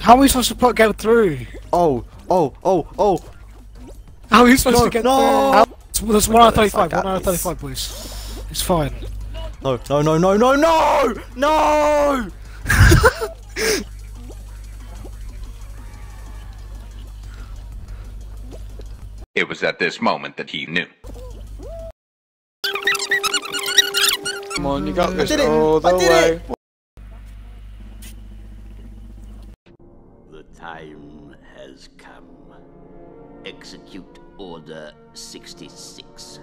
How are we supposed to put get through? Oh, oh, oh, oh. How are we supposed No, to get no. through? There's one out of 35, one out of 35, please. It's fine. No, no, no, no, no, no! No! It was at this moment that he knew. Come on, you got this did all the I did way. Execute Order 66.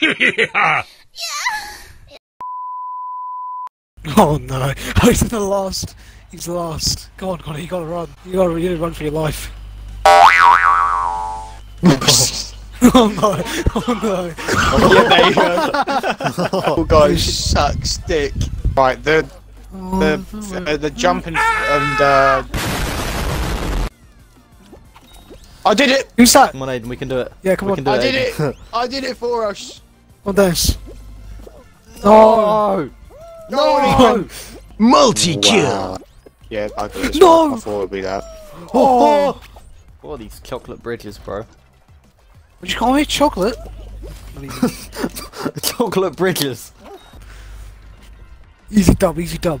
Oh no. He's the last. He's the last. Go on, Connor, you gotta run. You gotta, you gotta run for your life. oh no. Oh no. yeah, there you go. oh, guys, suck stick. Right, the the uh, the jump and and uh. I did it! Who's that? Come on, Aiden, we can do it. Yeah, come we on. can do I it. did Aiden. it! I did it for us! On this. Oh. No! No! Multi-kill! Wow. Yeah, I got this No! I thought it'd be that. Oh. oh! What are these chocolate bridges, bro? Would you call me chocolate? chocolate bridges. Easy dub, easy dub.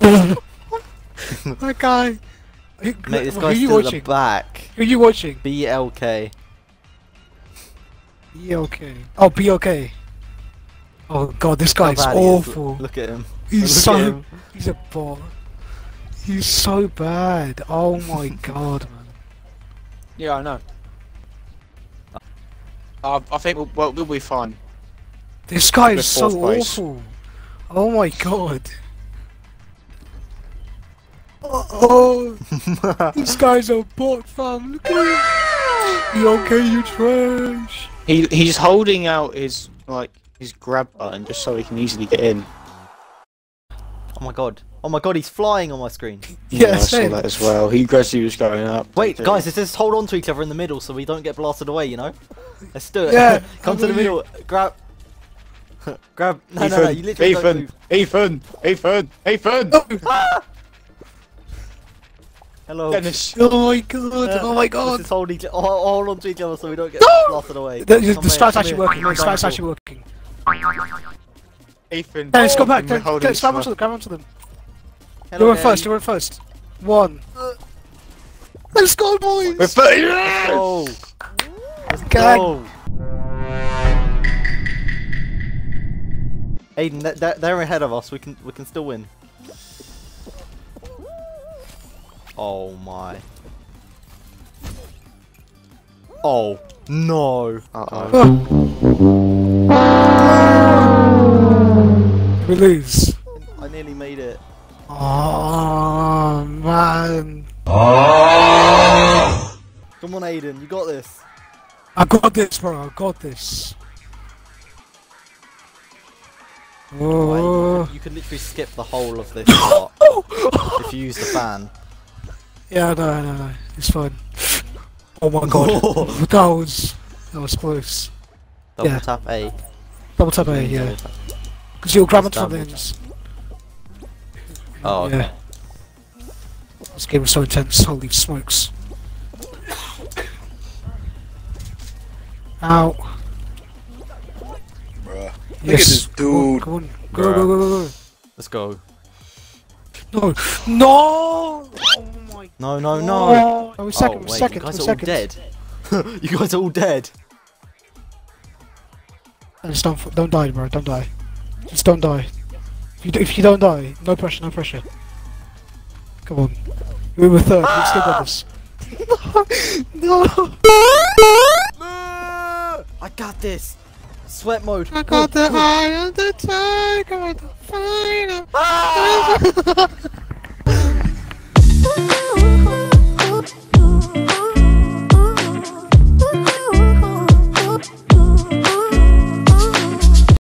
that guy. Who, Mate, this who guy's are you still at watching? the back. Who are you watching? BLK. BOK. Oh, BOK. Oh god, this guy's bad he is. awful. Look at him. He's Look so. him. He's a bot. He's so bad. Oh my god, man. Yeah, I know. Uh, I think we'll, well, we'll be fine. This guy We're is so place. awful. Oh my god. Oh, oh, this guy's a bot, fam. Look at him. BOK, you trash. He he's holding out his like his grab button just so he can easily get in. Oh my god. Oh my god, he's flying on my screen. Yeah, I saw that as well. He gradually was going up. Wait, guys, let's just hold on to each other in the middle so we don't get blasted away, you know? Let's do it. Yeah, Come to the middle. Grab. Grab. No, no, no, you literally don't Ethan, move. Ethan, Ethan, Ethan, ah! Hello. Dennis. Oh my god, Uh, oh my Let's god. just hold, each, hold, hold on to each other so we don't get blasted away. The, the, the here, strat's actually working, the Come strat's actually working. Ethan. Dennis, go Ethan, back, we're Dennis, holding Dennis, each grab other. onto them, grab onto them. Hello, You were gang. first, you were first. One. Let's go, boys! We're thirty. Let's go. Let's Gang. go. Aiden, they're- they're, they're ahead of us. We can we can still win. Oh my. Oh no. Uh oh. We lose. I nearly made it. Oh man. Come on, Aiden, you got this. I got this, bro. I got this. Oh. you, could, you could literally skip the whole of this part if you use the fan. Yeah, no, no, no. It's fine. Oh my god. that was that was close. Double Yeah. tap A. Double tap A, yeah. Because you'll grab onto something. Oh, okay. Yeah. This game was so intense. Holy smokes. Ow. Bruh. Yes. this dude. Come on. Go, go, go, go, go. Let's go. No. No! Oh No, no, no. Oh, we're second, oh, we're wait, second, you guys we're second. all dead. you guys are all dead. Just don't, f- don't die, bro. Don't die. Just don't die. If you, do, if you don't die, no pressure, no pressure. Come on. We were third. We still ah! got this. no. no! I got this. Sweat mode. I got the eye of the tiger. The final. Ah!